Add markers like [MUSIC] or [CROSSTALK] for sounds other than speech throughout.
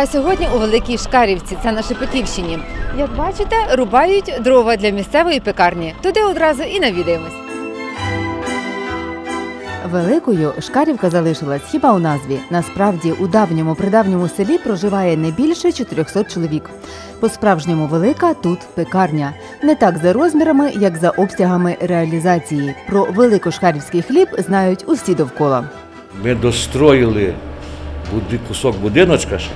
яка сьогодні у Великій Шкарівці, це на Шепетівщині. Як бачите, рубають дрова для місцевої пекарні. Туди одразу і навідаємось. Великою Шкарівка залишилась хіба у назві. Насправді у давньому придавньому селі проживає не більше 400 чоловік. По-справжньому велика тут пекарня. Не так за розмірами, як за обсягами реалізації. Про великошкарівський хліб знають усі довкола. Ми достроїли кусок будиночка ще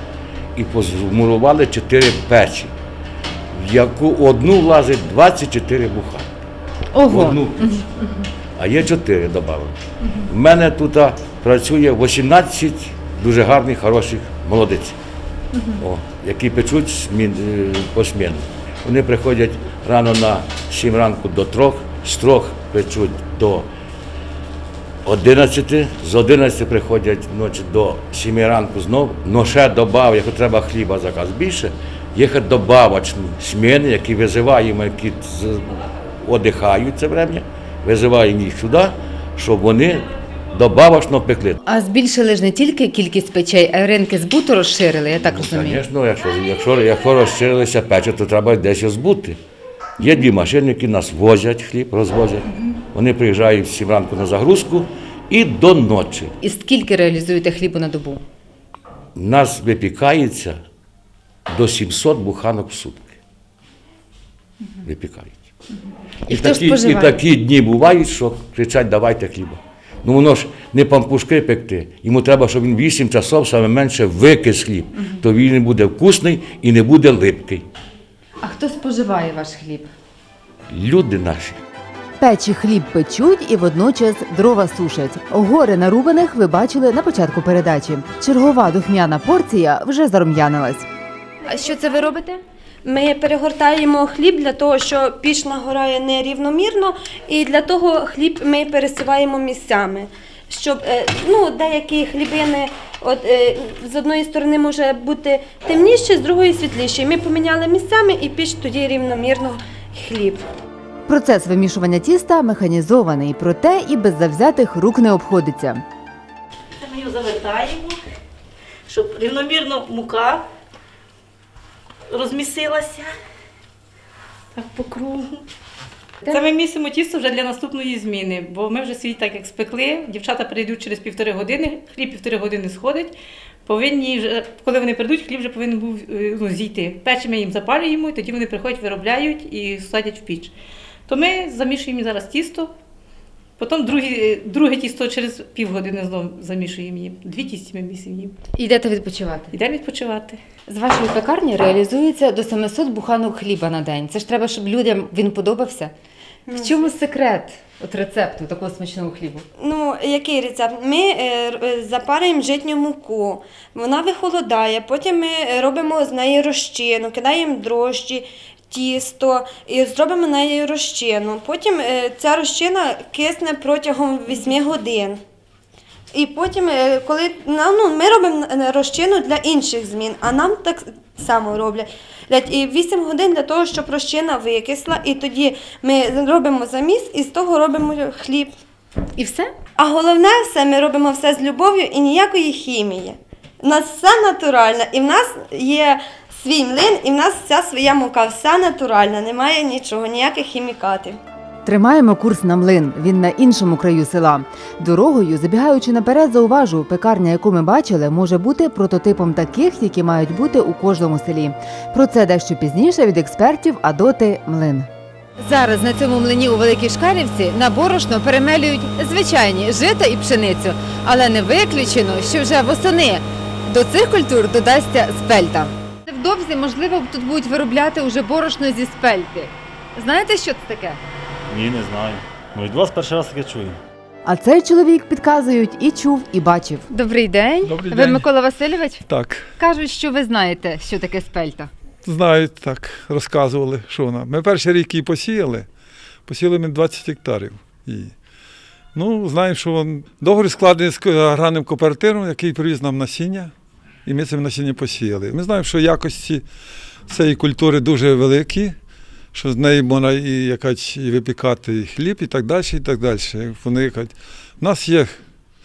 і позмурували чотири печі, в яку одну влазить 24 буха. В Одну піч. А є чотири додали. У мене тут працює 18 дуже гарних, хороших молодиць, О, які печуть смін, е, посмінно. Вони приходять рано на 7 ранку до трьох, з трьох печуть до 11, з 11 приходять ночі до 7 ранку знову, но ще добав, якщо треба хліба заказ більше, є ще добавочні сміни, які визиваємо, які одихають це время, визиваємо їх сюди, щоб вони добавочно пекли. А збільшили ж не тільки кількість печей, а й ринки збуту розширили, я так розумію. Звісно, якщо, якщо, якщо розширилися печі, то треба десь збути. Є дві машини, які нас возять хліб, розвозять. Вони приїжджають в 7 ранку на загрузку і до ночі. І скільки реалізуєте хлібу на добу? У нас випікається до 700 буханок в сутки. Випікають. І І, такі, і такі дні бувають, що кричать, давайте хліба. Ну воно ж не пампушки пекти. Йому треба, щоб він 8 часов саме менше викис хліб. То він не буде вкусний і не буде липкий. А хто споживає ваш хліб? Люди наші. Печі хліб печуть і водночас дрова сушать. Гори нарубаних ви бачили на початку передачі. Чергова духмяна порція вже зарум'янилась. А що це ви робите? Ми перегортаємо хліб для того, що піч нагорає нерівномірно, і для того хліб ми пересуваємо місцями. Щоб е, ну, деякі хлібини от, е, з одної сторони може бути темніше, з другої світліше. Ми поміняли місцями і піч тоді рівномірно хліб. Процес вимішування тіста механізований, проте і без завзятих рук не обходиться. Це ми його завертаємо, щоб рівномірно мука розмісилася. Так по кругу. Це ми місимо тісто вже для наступної зміни, бо ми вже свій так як спекли. Дівчата прийдуть через півтори години, хліб півтори години сходить. Повинні вже, коли вони прийдуть, хліб вже повинен був е, ну, зійти. Печі ми їм запалюємо, і тоді вони приходять, виробляють і садять в піч. То ми замішуємо зараз тісто, потім друге, друге тісто через півгодини знову замішуємо їм. Дві тісті ми місимо їм. Йдете відпочивати. Йдемо відпочивати. З вашої пекарні реалізується до 700 буханок хліба на день. Це ж треба, щоб людям він подобався. В чому секрет от рецепту такого смачного хлібу? Ну, який рецепт? Ми е, е, запарюємо житню муку, вона вихолодає, потім ми робимо з неї розчину, кидаємо дрожжі, тісто і зробимо на неї розчину. Потім е, ця розчина кисне протягом 8 годин. І потім, е, коли ну, ми робимо е, розчину для інших змін, а нам так само роблять. І 8 годин для того, щоб розчина викисла, і тоді ми робимо заміс і з того робимо хліб. І все? А головне все, ми робимо все з любов'ю і ніякої хімії. У нас все натуральне, і в нас є свій млин, і в нас вся своя мука, все натуральне, немає нічого, ніяких хімікатів. Тримаємо курс на млин. Він на іншому краю села. Дорогою, забігаючи наперед, зауважу, пекарня, яку ми бачили, може бути прототипом таких, які мають бути у кожному селі. Про це дещо пізніше від експертів «Гадоти Млин». Зараз на цьому млині у Великій Шкарівці на борошно перемелюють звичайні жито і пшеницю, але не виключено, що вже восени до цих культур додасться спельта. Невдовзі, можливо, тут будуть виробляти уже борошно зі спельти. Знаєте, що це таке? Ні, не знаю. Може, до вас перший раз таке чую. А цей чоловік підказують і чув, і бачив. Добрий день. Добрий ви день. Микола Васильович? Так, Кажуть, що ви знаєте, що таке спельта. знають, так, розказували, що вона. Ми перший рік її посіяли. Посіяли ми 20 гектарів її. Ну, знаємо, що він договір складений з аграрним кооперативом, який привіз нам насіння, і ми цим насіння посіяли. Ми знаємо, що якості цієї культури дуже великі, що з неї можна і, якась, і випікати і хліб, і так далі, і так далі. Вони, якась- У нас є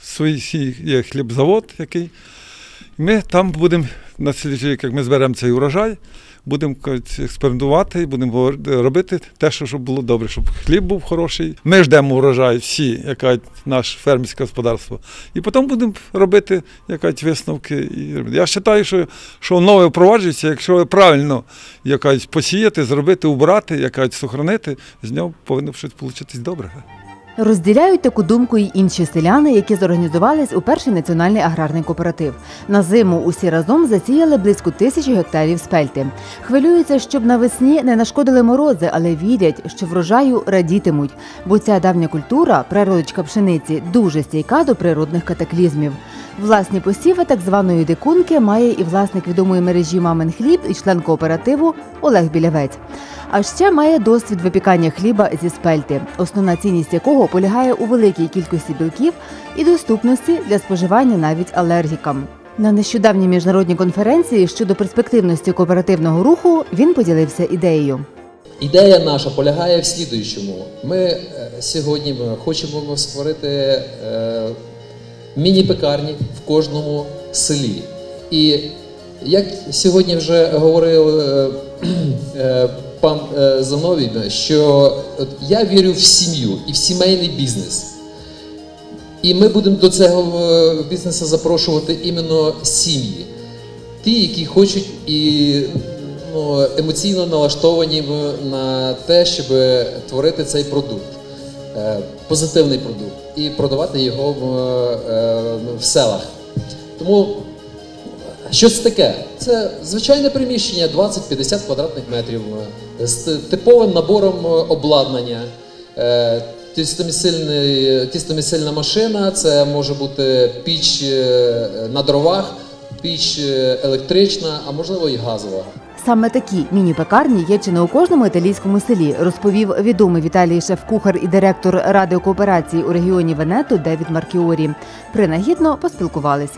свій є хлібзавод, який Ми там будемо, на сліді, як ми зберемо цей урожай, будемо експериментувати будемо робити те, що щоб було добре, щоб хліб був хороший. Ми ждемо урожай, всі, яка наше фермерське господарство. І потім будемо робити якась висновки. Я вважаю, що, що нове впроваджується, якщо правильно якась посіяти, зробити, убрати, якась сохранити, з нього повинно щось вийти добре. Розділяють таку думку й інші селяни, які зорганізувались у перший національний аграрний кооператив. На зиму усі разом засіяли близько тисячі гектарів спельти. Хвилюються, щоб навесні не нашкодили морози, але вірять, що врожаю радітимуть, бо ця давня культура, прародичка пшениці, дуже стійка до природних катаклізмів. Власні посіви так званої дикунки має і власник відомої мережі Мамин хліб і член кооперативу Олег Білявець. А ще має досвід випікання хліба зі спельти, основна цінність якого полягає у великій кількості білків і доступності для споживання навіть алергікам. На нещодавній міжнародній конференції щодо перспективності кооперативного руху він поділився ідеєю. Ідея наша полягає в слідуючому. Ми е, сьогодні хочемо створити е, міні-пекарні в кожному селі. І як сьогодні вже говорив е, е, пан е, Зановій, що я вірю в сім'ю і в сімейний бізнес. І ми будемо до цього е, бізнесу запрошувати іменно сім'ї. Ті, які хочуть і ну, емоційно налаштовані на те, щоб творити цей продукт, е, позитивний продукт, і продавати його в, в селах. Тому що це таке? Це звичайне приміщення 20-50 квадратних метрів з типовим набором е, обладнання. Е, тістомісильна машина, це може бути піч е, на дровах, піч електрична, а можливо і газова. Саме такі міні-пекарні є чи не у кожному італійському селі, розповів відомий Віталій шеф-кухар і директор ради кооперації у регіоні Венету Девід Маркіорі. Принагідно поспілкувались.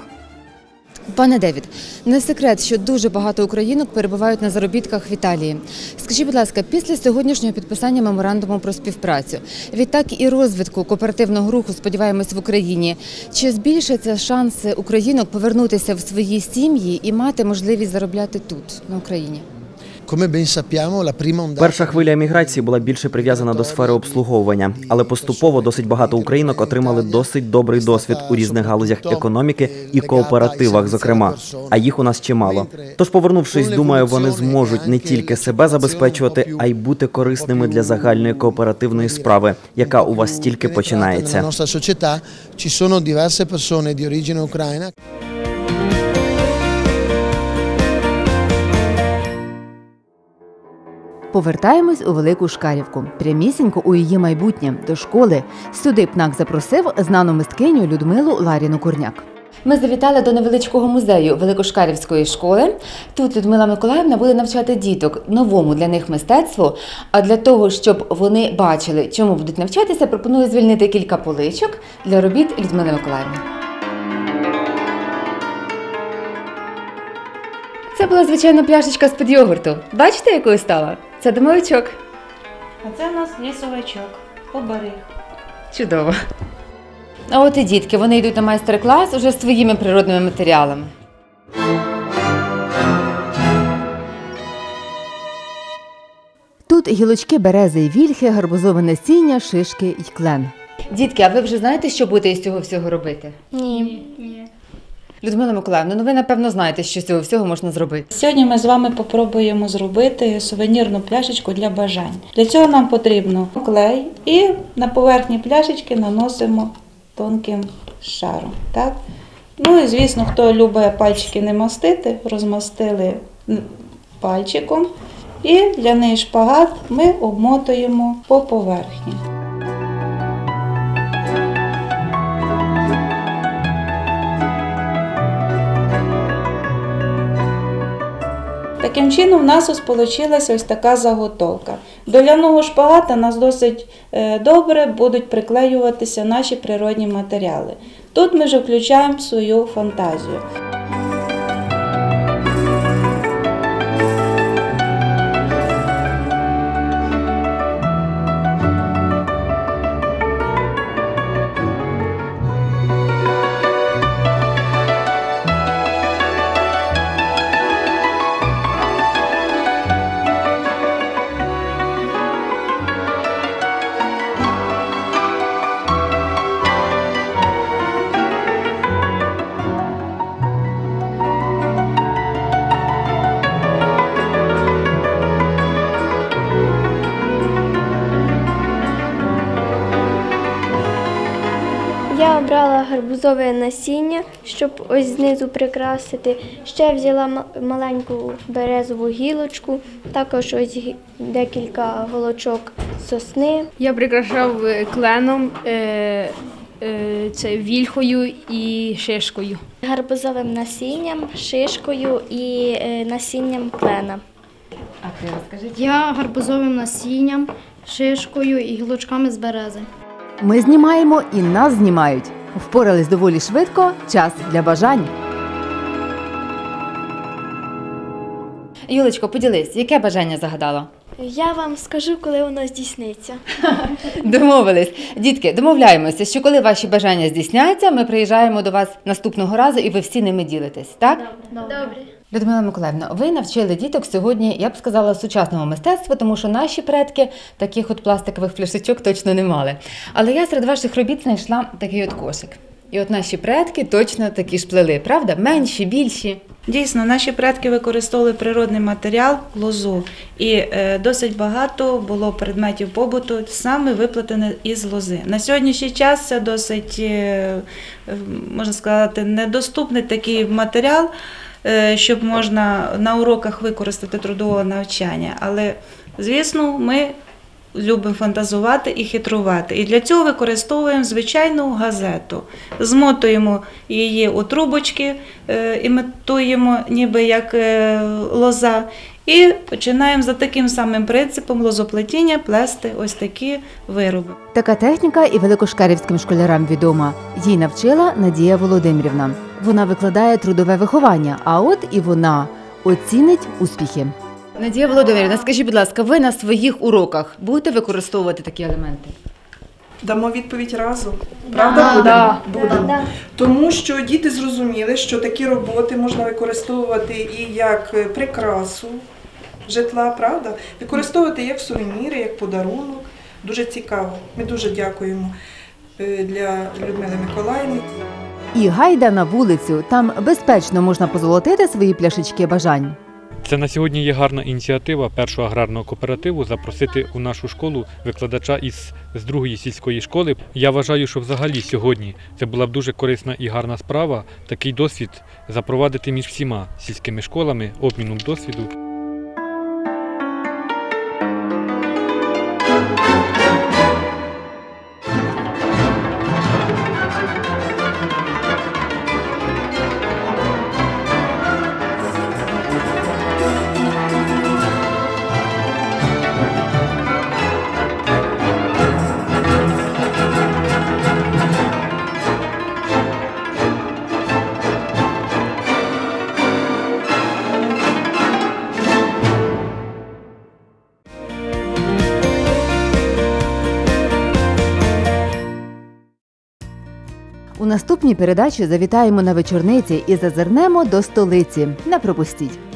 Пане Девід, не секрет, що дуже багато українок перебувають на заробітках в Італії. Скажіть, будь ласка, після сьогоднішнього підписання меморандуму про співпрацю, відтак і розвитку кооперативного руху, сподіваємось, в Україні, чи збільшаться шанси українок повернутися в свої сім'ї і мати можливість заробляти тут, на Україні? Перша хвиля еміграції була більше прив'язана до сфери обслуговування, але поступово досить багато українок отримали досить добрий досвід у різних галузях економіки і кооперативах, зокрема. А їх у нас чимало. Тож, повернувшись, думаю, вони зможуть не тільки себе забезпечувати, а й бути корисними для загальної кооперативної справи, яка у вас тільки починається. nostra società ci sono diverse persone di origine ucraina Повертаємось у Велику Шкарівку, прямісінько у її майбутнє до школи. Сюди ПНАК запросив знану мисткиню Людмилу Ларіну Курняк. Ми завітали до невеличкого музею Великошкарівської школи. Тут Людмила Миколаївна буде навчати діток новому для них мистецтву. А для того, щоб вони бачили, чому будуть навчатися, пропоную звільнити кілька поличок для робіт Людмили Миколаївни. Це була звичайна пляшечка з-під йогурту. Бачите, якою стала? Це домовичок. А це у нас лісовичок, оберіг. Чудово. А от і дітки, вони йдуть на майстер-клас уже своїми природними матеріалами. Тут гілочки берези і вільхи, гарбузове насіння, шишки й клен. Дітки, а ви вже знаєте, що будете із цього всього робити? Ні. Людмила Миколаївна, ну ви напевно знаєте, що з цього всього можна зробити. Сьогодні ми з вами попробуємо зробити сувенірну пляшечку для бажань. Для цього нам потрібно клей і на поверхні пляшечки наносимо тонким шаром. Так? Ну і звісно, хто любить пальчики не мастити, розмастили пальчиком. І для неї шпагат ми обмотуємо по поверхні. Таким чином, в нас сполучилася ось така заготовка. До ляного шпагата нас досить е, добре будуть приклеюватися наші природні матеріали. Тут ми вже включаємо свою фантазію. Я обрала гарбузове насіння, щоб ось знизу прикрасити. Ще взяла маленьку березову гілочку, також ось декілька голочок сосни. Я прикрашав е, кленом, е, е, це вільхою і шишкою. Гарбузовим насінням, шишкою і е, насінням клена. А ти розкажи. Я гарбузовим насінням, шишкою і гілочками з берези. Ми знімаємо і нас знімають. Впорались доволі швидко. Час для бажань. Юлечко, поділись, яке бажання загадала? Я вам скажу, коли воно здійсниться. [LAUGHS] Домовились. Дітки, домовляємося, що коли ваші бажання здійсняться, ми приїжджаємо до вас наступного разу і ви всі ними ділитесь, так? Добре. Людмила Миколаївна, ви навчили діток сьогодні, я б сказала, сучасному мистецтву, тому що наші предки таких от пластикових пляшечок точно не мали. Але я серед ваших робіт знайшла такий от кошик. І от наші предки точно такі ж плели, правда? Менші, більші. Дійсно, наші предки використовували природний матеріал лозу, і е, досить багато було предметів побуту саме виплетене із лози. На сьогоднішній час це досить, е, е, можна сказати, недоступний такий матеріал, щоб можна на уроках використати трудового навчання. Але, звісно, ми любимо фантазувати і хитрувати. І для цього використовуємо звичайну газету. Змотуємо її у трубочки, е, імітуємо ніби як е, лоза. І починаємо за таким самим принципом лозоплетіння плести ось такі вироби. Така техніка і великошкарівським школярам відома. Їй навчила Надія Володимирівна. Вона викладає трудове виховання, а от і вона оцінить успіхи. Надія Володимирівна, скажіть, будь ласка, ви на своїх уроках будете використовувати такі елементи? Дамо відповідь разом. Правда, будемо? Да. будемо. Тому що діти зрозуміли, що такі роботи можна використовувати і як е, прикрасу житла, правда? Використовувати як сувеніри, як подарунок. Дуже цікаво. Ми дуже дякуємо е, для Людмили Миколаївни. І гайда на вулицю. Там безпечно можна позолотити свої пляшечки бажань. Це на сьогодні є гарна ініціатива першого аграрного кооперативу запросити у нашу школу викладача із з другої сільської школи. Я вважаю, що взагалі сьогодні це була б дуже корисна і гарна справа такий досвід запровадити між всіма сільськими школами обміном досвіду. Наступній передачі завітаємо на вечорниці і зазирнемо до столиці. Не пропустіть.